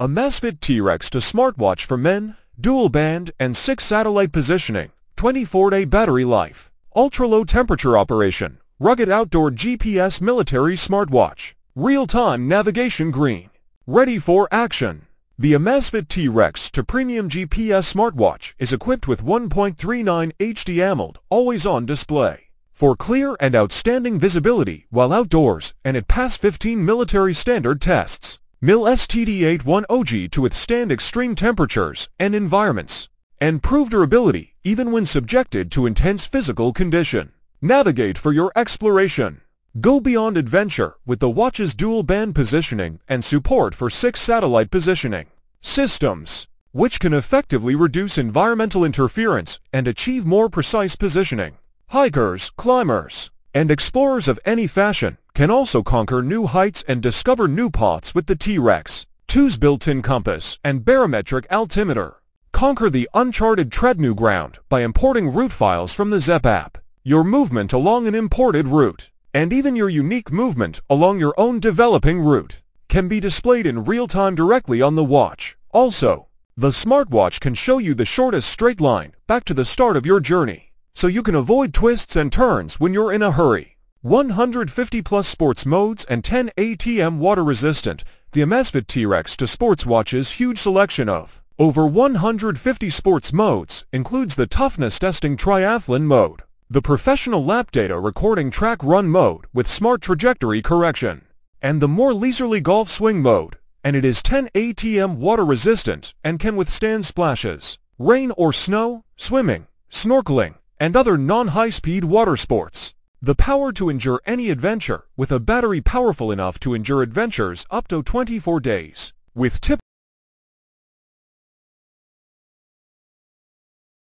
Amazfit T-Rex 2 smartwatch for men, dual band and 6 satellite positioning, 24-day battery life, ultra-low temperature operation, rugged outdoor GPS military smartwatch, real-time navigation green, ready for action. The Amazfit T-Rex 2 premium GPS smartwatch is equipped with 1.39 HD AMOLED always-on display for clear and outstanding visibility while outdoors and it passed 15 military standard tests. MIL STD810G to withstand extreme temperatures and environments, and prove durability even when subjected to intense physical condition. Navigate for your exploration. Go beyond adventure with the watch's dual band positioning and support for 6 satellite positioning systems, which can effectively reduce environmental interference and achieve more precise positioning. Hikers, climbers, and explorers of any fashion can also conquer new heights and discover new paths with the T-Rex, 2's built-in compass and barometric altimeter. Conquer the uncharted tread new ground by importing route files from the Zepp app, your movement along an imported route, and even your unique movement along your own developing route can be displayed in real time directly on the watch. Also, the smartwatch can show you the shortest straight line back to the start of your journey, so you can avoid twists and turns when you're in a hurry. 150 plus sports modes and 10 ATM water resistant, the Amazfit T-Rex 2 sports watches huge selection of over 150 sports modes includes the toughness testing triathlon mode, the professional lap data recording track run mode with smart trajectory correction, and the more leisurely golf swing mode, and it is 10 ATM water resistant and can withstand splashes, rain or snow, swimming, snorkeling, and other non-high-speed water sports. The power to endure any adventure with a battery powerful enough to endure adventures up to 24 days. With tip